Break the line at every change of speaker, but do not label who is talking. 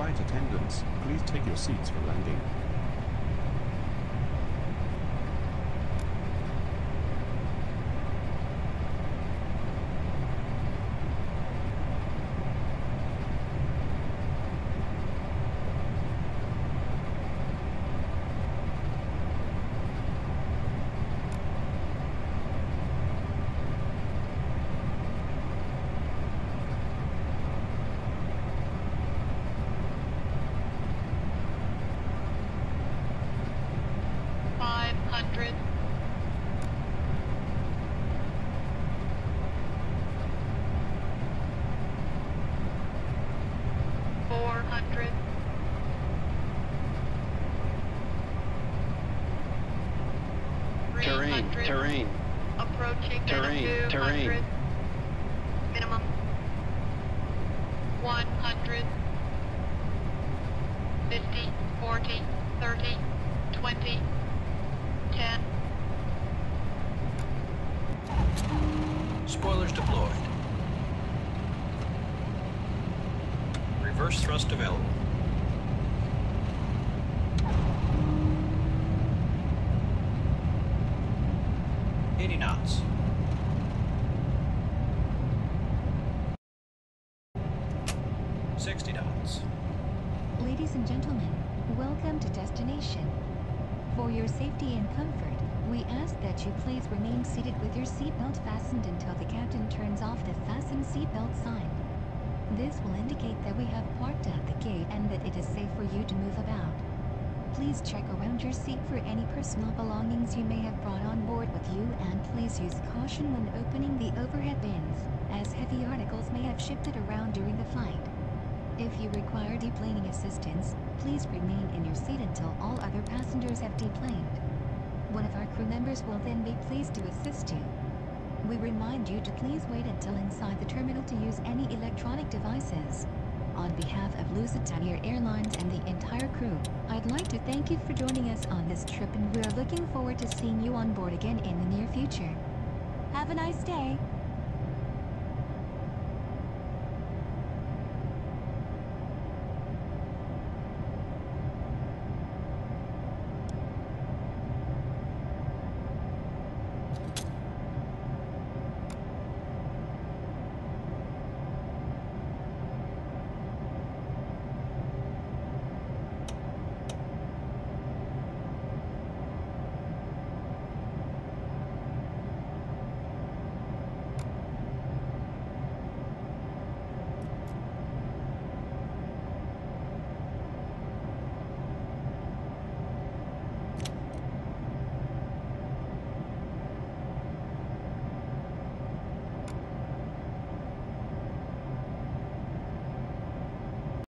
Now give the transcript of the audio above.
1000.
Flight attendants, please take your seats for landing.
Terrain, terrain.
Approaching
Terrain, terrain.
Minimum. 100. 50, 40, 30, 20, 10.
Spoilers deployed. Reverse thrust available. Eighty knots. Sixty knots.
Ladies and gentlemen, welcome to destination. For your safety and comfort, we ask that you please remain seated with your seatbelt fastened until the captain turns off the fasten seatbelt sign. This will indicate that we have parked at the gate and that it is safe for you to move about. Please check around your seat for any personal belongings you may have brought on board with you and please use caution when opening the overhead bins, as heavy articles may have shifted around during the flight. If you require deplaning assistance, please remain in your seat until all other passengers have deplaned. One of our crew members will then be pleased to assist you. We remind you to please wait until inside the terminal to use any electronic devices. On behalf of Lusitania Airlines and the entire crew, I'd like to thank you for joining us on this trip and we're looking forward to seeing you on board again in the near future. Have a nice day!